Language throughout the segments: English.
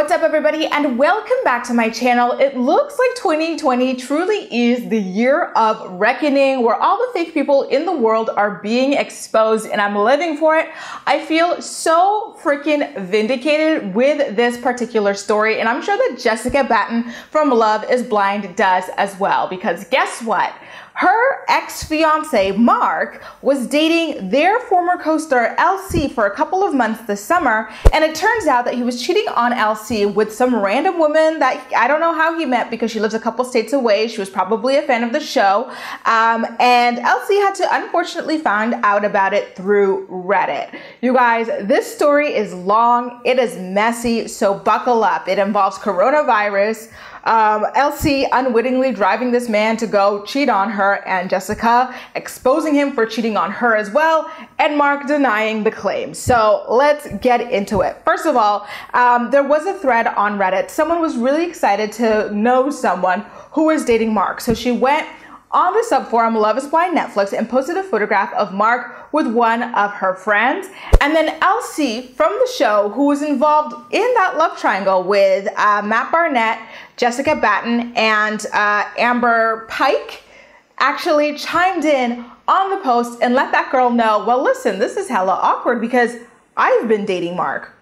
What's up everybody and welcome back to my channel. It looks like 2020 truly is the year of reckoning where all the fake people in the world are being exposed and I'm living for it. I feel so freaking vindicated with this particular story and I'm sure that Jessica Batten from Love is Blind does as well because guess what? Her ex-fiance Mark was dating their former co-star LC for a couple of months this summer and it turns out that he was cheating on LC with some random woman that I don't know how he met because she lives a couple states away. She was probably a fan of the show. Um, and LC had to unfortunately find out about it through Reddit. You guys this story is long. It is messy. So buckle up. It involves coronavirus um, LC unwittingly driving this man to go cheat on her, and Jessica exposing him for cheating on her as well, and Mark denying the claim. So let's get into it. First of all, um, there was a thread on Reddit. Someone was really excited to know someone who was dating Mark. So she went on the subforum Love is Blind Netflix and posted a photograph of Mark with one of her friends. And then LC from the show, who was involved in that love triangle with uh, Matt Barnett, Jessica Batten, and uh, Amber Pike, actually chimed in on the post and let that girl know, well, listen, this is hella awkward because I've been dating Mark.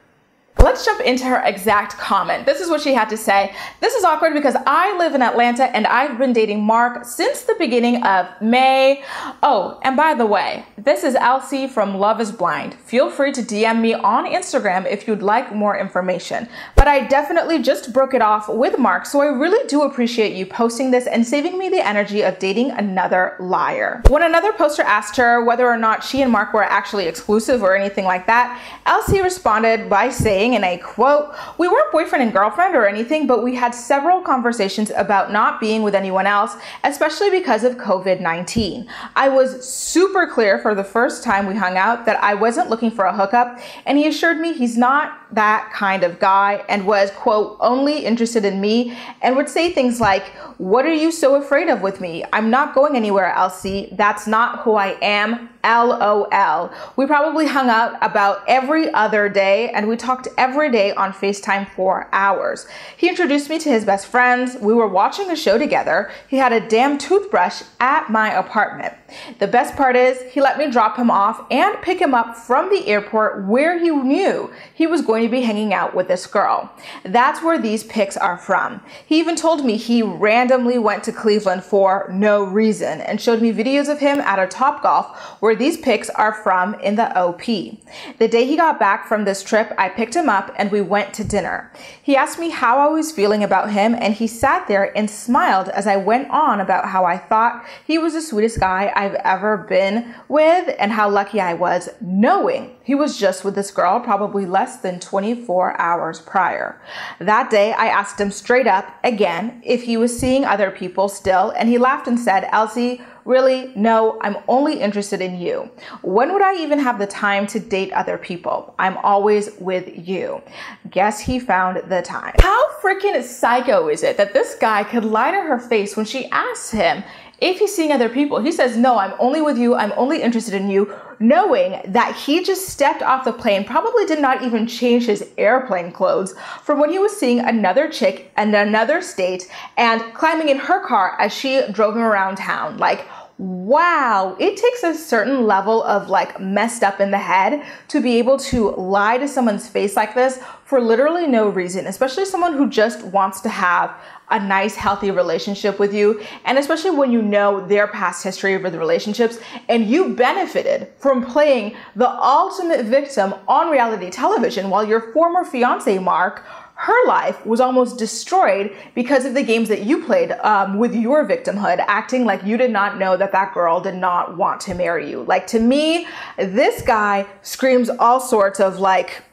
Let's jump into her exact comment. This is what she had to say. This is awkward because I live in Atlanta and I've been dating Mark since the beginning of May. Oh, and by the way, this is LC from Love is Blind. Feel free to DM me on Instagram if you'd like more information. But I definitely just broke it off with Mark, so I really do appreciate you posting this and saving me the energy of dating another liar. When another poster asked her whether or not she and Mark were actually exclusive or anything like that, LC responded by saying, and I quote, We weren't boyfriend and girlfriend or anything, but we had several conversations about not being with anyone else, especially because of COVID 19. I was super clear for the first time we hung out that I wasn't looking for a hookup, and he assured me he's not that kind of guy and was, quote, only interested in me and would say things like, What are you so afraid of with me? I'm not going anywhere, LC. That's not who I am. LOL. We probably hung out about every other day and we talked every day on FaceTime for hours. He introduced me to his best friends. We were watching a show together. He had a damn toothbrush at my apartment. The best part is he let me drop him off and pick him up from the airport where he knew he was going to be hanging out with this girl. That's where these pics are from. He even told me he randomly went to Cleveland for no reason and showed me videos of him at a Top Golf where these pics are from in the OP. The day he got back from this trip, I picked him up and we went to dinner. He asked me how I was feeling about him and he sat there and smiled as I went on about how I thought he was the sweetest guy I've ever been with and how lucky I was knowing he was just with this girl probably less than 24 hours prior. That day, I asked him straight up again if he was seeing other people still, and he laughed and said, LC, Really, no, I'm only interested in you. When would I even have the time to date other people? I'm always with you. Guess he found the time. How freaking psycho is it that this guy could lie to her face when she asks him if he's seeing other people, he says, No, I'm only with you. I'm only interested in you, knowing that he just stepped off the plane, probably did not even change his airplane clothes from when he was seeing another chick in another state and climbing in her car as she drove him around town. Like, wow, it takes a certain level of like messed up in the head to be able to lie to someone's face like this for literally no reason, especially someone who just wants to have a nice, healthy relationship with you. And especially when you know their past history with relationships and you benefited from playing the ultimate victim on reality television while your former fiance, Mark, her life was almost destroyed because of the games that you played um, with your victimhood, acting like you did not know that that girl did not want to marry you. Like to me, this guy screams all sorts of like,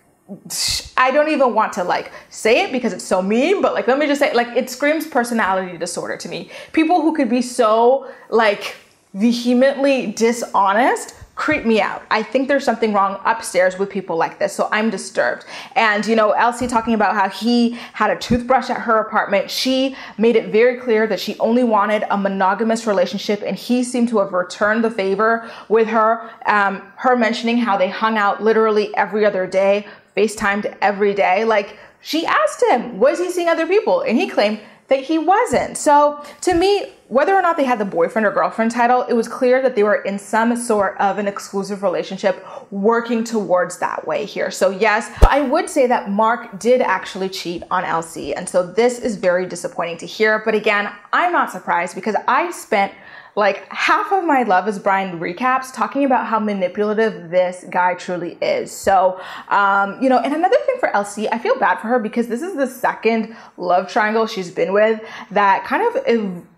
I don't even want to like say it because it's so mean, but like let me just say like it screams personality disorder to me. People who could be so like vehemently dishonest creep me out. I think there's something wrong upstairs with people like this. So I'm disturbed. And you know, LC talking about how he had a toothbrush at her apartment. She made it very clear that she only wanted a monogamous relationship and he seemed to have returned the favor with her. Um, her mentioning how they hung out literally every other day, FaceTimed every day. Like she asked him, was he seeing other people? And he claimed that he wasn't. So to me, whether or not they had the boyfriend or girlfriend title, it was clear that they were in some sort of an exclusive relationship working towards that way here. So yes, I would say that Mark did actually cheat on LC. And so this is very disappointing to hear. But again, I'm not surprised because I spent like half of my Love is Blind recaps talking about how manipulative this guy truly is. So, um, you know, and another thing for LC, I feel bad for her because this is the second love triangle she's been with that kind of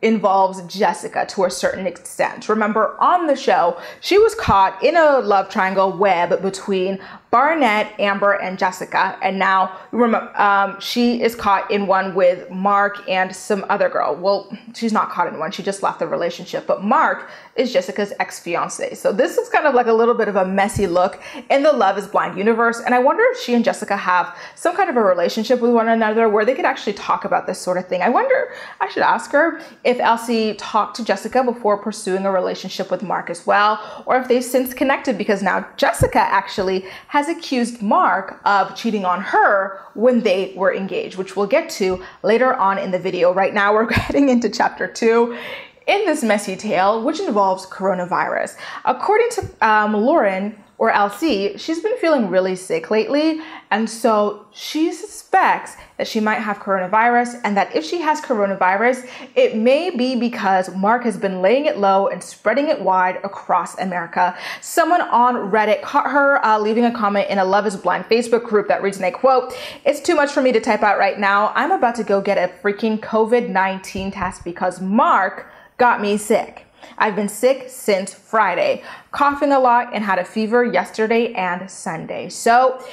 involves Jessica to a certain extent. Remember, on the show, she was caught in a love triangle web between Barnett, Amber, and Jessica. And now um, she is caught in one with Mark and some other girl. Well, she's not caught in one. She just left the relationship. But Mark is Jessica's ex-fiance. So this is kind of like a little bit of a messy look in the Love is Blind universe. And I wonder if she and Jessica have some kind of a relationship with one another where they could actually talk about this sort of thing. I wonder, I should ask her if LC talked to Jessica before pursuing a relationship with Mark as well, or if they've since connected because now Jessica actually has accused Mark of cheating on her when they were engaged, which we'll get to later on in the video. Right now, we're heading into chapter two in this messy tale, which involves coronavirus. According to um, Lauren, or LC, she's been feeling really sick lately, and so she suspects that she might have coronavirus, and that if she has coronavirus, it may be because Mark has been laying it low and spreading it wide across America. Someone on Reddit caught her uh, leaving a comment in a Love is Blind Facebook group that reads, and I quote, It's too much for me to type out right now. I'm about to go get a freaking COVID 19 test because Mark got me sick. I've been sick since Friday, coughing a lot and had a fever yesterday and Sunday. So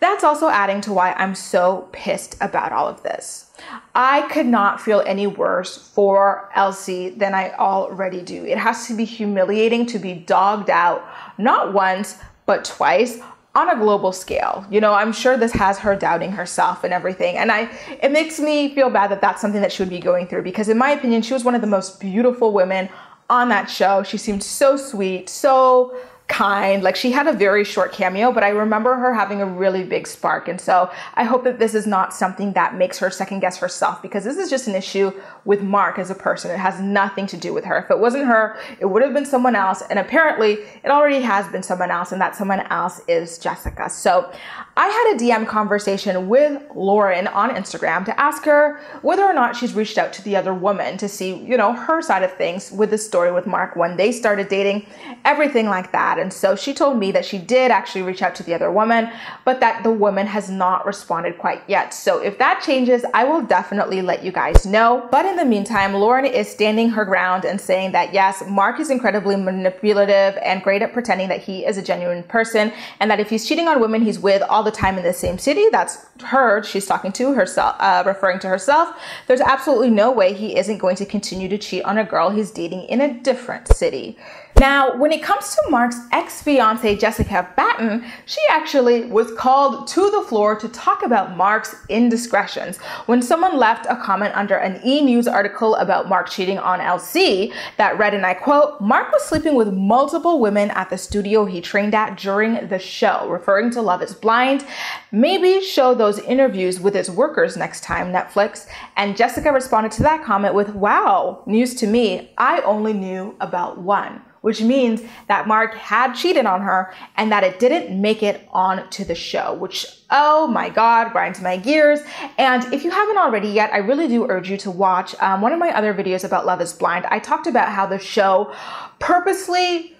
that's also adding to why I'm so pissed about all of this. I could not feel any worse for LC than I already do. It has to be humiliating to be dogged out, not once, but twice on a global scale. You know, I'm sure this has her doubting herself and everything. And I it makes me feel bad that that's something that she would be going through because in my opinion, she was one of the most beautiful women on that show. She seemed so sweet, so kind. Like she had a very short cameo, but I remember her having a really big spark. And so I hope that this is not something that makes her second guess herself because this is just an issue with Mark as a person. It has nothing to do with her. If it wasn't her, it would have been someone else. And apparently it already has been someone else and that someone else is Jessica. So I had a DM conversation with Lauren on Instagram to ask her whether or not she's reached out to the other woman to see, you know, her side of things with the story with Mark when they started dating, everything like that. And so she told me that she did actually reach out to the other woman, but that the woman has not responded quite yet. So if that changes, I will definitely let you guys know. But in the meantime, Lauren is standing her ground and saying that yes, Mark is incredibly manipulative and great at pretending that he is a genuine person and that if he's cheating on women he's with all the time in the same city, that's her, she's talking to herself, uh, referring to herself. There's absolutely no way he isn't going to continue to cheat on a girl he's dating in a different city. Now, when it comes to Mark's ex fiancee, Jessica Batten, she actually was called to the floor to talk about Mark's indiscretions. When someone left a comment under an E! News article about Mark cheating on LC that read, and I quote, Mark was sleeping with multiple women at the studio he trained at during the show, referring to Love is Blind. Maybe show those interviews with his workers next time, Netflix. And Jessica responded to that comment with, Wow, news to me. I only knew about one which means that Mark had cheated on her and that it didn't make it onto the show, which, oh my God, grinds my gears. And if you haven't already yet, I really do urge you to watch um, one of my other videos about Love is Blind. I talked about how the show purposely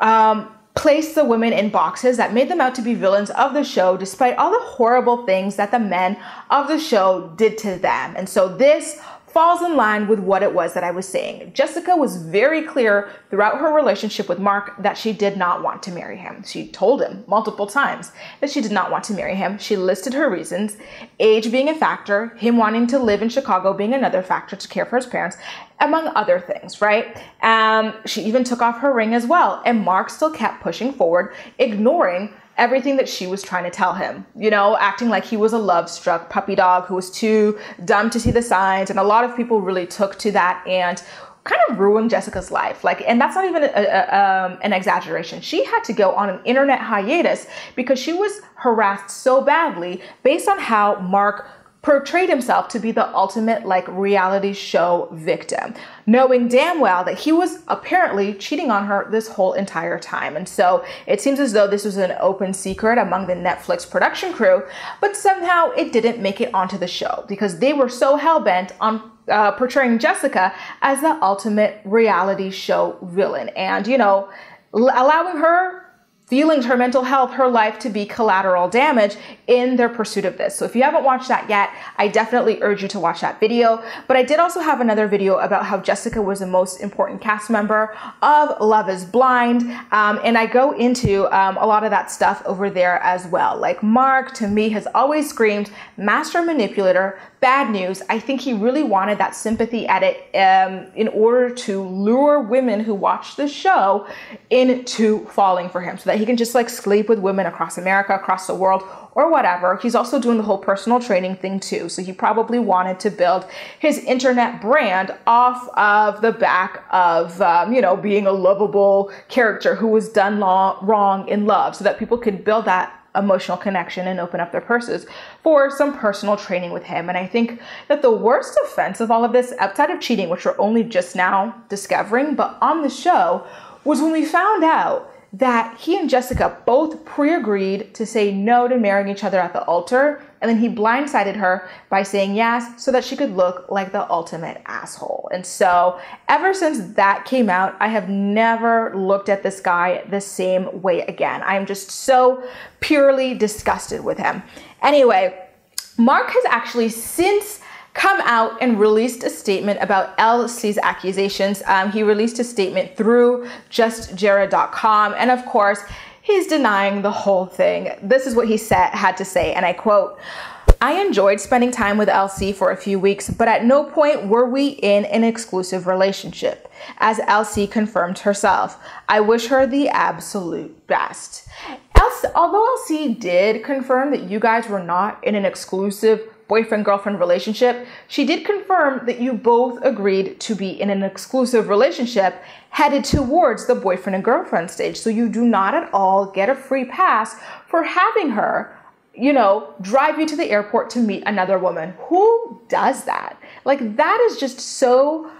um, placed the women in boxes that made them out to be villains of the show, despite all the horrible things that the men of the show did to them. And so this falls in line with what it was that I was saying. Jessica was very clear throughout her relationship with Mark that she did not want to marry him. She told him multiple times that she did not want to marry him. She listed her reasons, age being a factor, him wanting to live in Chicago being another factor to care for his parents, among other things, right? Um, she even took off her ring as well. And Mark still kept pushing forward, ignoring everything that she was trying to tell him, you know, acting like he was a love struck puppy dog who was too dumb to see the signs. And a lot of people really took to that and kind of ruined Jessica's life. Like, and that's not even a, a, um, an exaggeration. She had to go on an internet hiatus because she was harassed so badly based on how Mark portrayed himself to be the ultimate like reality show victim, knowing damn well that he was apparently cheating on her this whole entire time. And so it seems as though this was an open secret among the Netflix production crew, but somehow it didn't make it onto the show because they were so hell bent on uh, portraying Jessica as the ultimate reality show villain and, you know, allowing her feelings, her mental health, her life to be collateral damage in their pursuit of this. So if you haven't watched that yet, I definitely urge you to watch that video. But I did also have another video about how Jessica was the most important cast member of Love is Blind. Um, and I go into um, a lot of that stuff over there as well. Like Mark, to me, has always screamed master manipulator, bad news. I think he really wanted that sympathy edit um, in order to lure women who watch the show into falling for him so that he can just like sleep with women across America, across the world, or whatever. He's also doing the whole personal training thing too. So he probably wanted to build his internet brand off of the back of, um, you know, being a lovable character who was done wrong in love so that people could build that emotional connection and open up their purses for some personal training with him. And I think that the worst offense of all of this, outside of cheating, which we're only just now discovering, but on the show, was when we found out that he and Jessica both pre agreed to say no to marrying each other at the altar, and then he blindsided her by saying yes so that she could look like the ultimate asshole. And so, ever since that came out, I have never looked at this guy the same way again. I am just so purely disgusted with him. Anyway, Mark has actually since come out and released a statement about LC's accusations. Um, he released a statement through justjared.com. And of course, he's denying the whole thing. This is what he said, had to say, and I quote, I enjoyed spending time with LC for a few weeks, but at no point were we in an exclusive relationship, as LC confirmed herself. I wish her the absolute best. LC, although LC did confirm that you guys were not in an exclusive boyfriend girlfriend relationship, she did confirm that you both agreed to be in an exclusive relationship headed towards the boyfriend and girlfriend stage. So you do not at all get a free pass for having her, you know, drive you to the airport to meet another woman. Who does that? Like, that is just so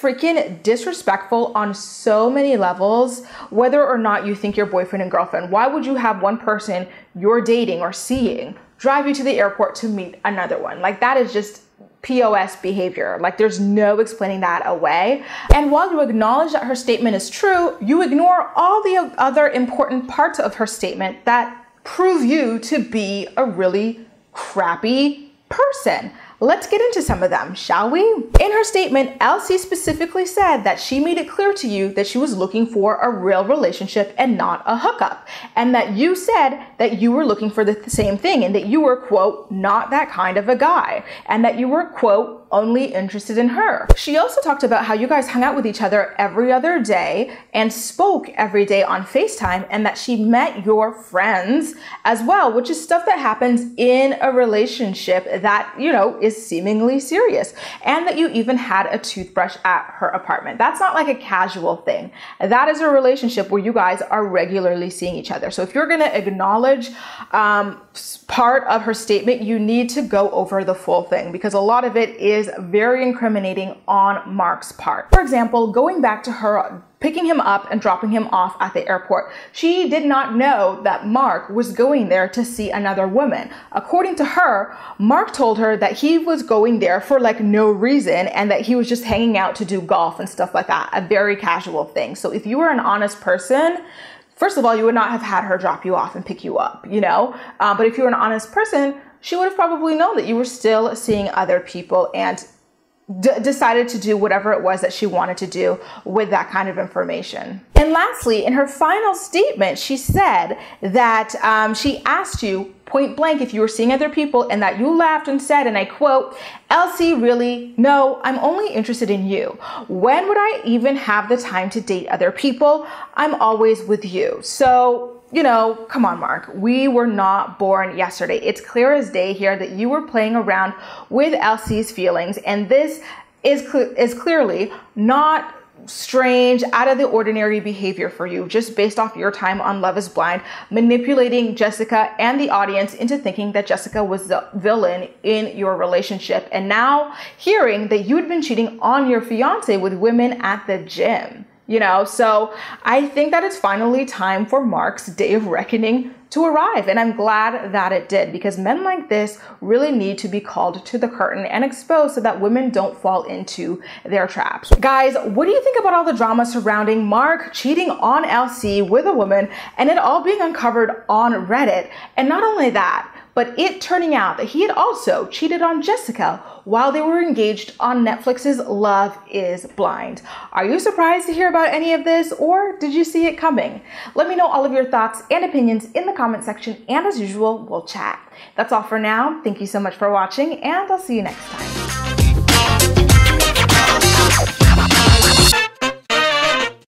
freaking disrespectful on so many levels, whether or not you think you're boyfriend and girlfriend. Why would you have one person you're dating or seeing drive you to the airport to meet another one. Like that is just POS behavior. Like there's no explaining that away. And while you acknowledge that her statement is true, you ignore all the other important parts of her statement that prove you to be a really crappy person. Let's get into some of them, shall we? In her statement, LC specifically said that she made it clear to you that she was looking for a real relationship and not a hookup, and that you said that you were looking for the same thing and that you were, quote, not that kind of a guy, and that you were, quote, only interested in her. She also talked about how you guys hung out with each other every other day and spoke every day on FaceTime and that she met your friends as well, which is stuff that happens in a relationship that, you know, is seemingly serious. And that you even had a toothbrush at her apartment. That's not like a casual thing. That is a relationship where you guys are regularly seeing each other. So if you're going to acknowledge um, part of her statement, you need to go over the full thing because a lot of it is is very incriminating on Mark's part. For example, going back to her picking him up and dropping him off at the airport. She did not know that Mark was going there to see another woman. According to her, Mark told her that he was going there for like no reason and that he was just hanging out to do golf and stuff like that, a very casual thing. So if you were an honest person, first of all, you would not have had her drop you off and pick you up, you know? Uh, but if you were an honest person, she would have probably known that you were still seeing other people and d- decided to do whatever it was that she wanted to do with that kind of information. And lastly, in her final statement, she said that um, she asked you point blank if you were seeing other people and that you laughed and said, and I quote, LC, really? No, I'm only interested in you. When would I even have the time to date other people? I'm always with you. So you know, come on, Mark. We were not born yesterday. It's clear as day here that you were playing around with LC's feelings, and this is cl- is clearly not strange, out of the ordinary behavior for you, just based off your time on Love is Blind, manipulating Jessica and the audience into thinking that Jessica was the villain in your relationship. And now hearing that you had been cheating on your fiance with women at the gym you know? So i think that it's finally time for mark's day of reckoning to arrive and i'm glad that it did because men like this really need to be called to the curtain and exposed so that women don't fall into their traps. Guys what do you think about all the drama surrounding mark cheating on lc with a woman and it all being uncovered on reddit? And not only that but it turning out that he had also cheated on Jessica while they were engaged on Netflix's Love is Blind. Are you surprised to hear about any of this or did you see it coming? Let me know all of your thoughts and opinions in the comment section and as usual, we'll chat. That's all for now. Thank you so much for watching and I'll see you next time.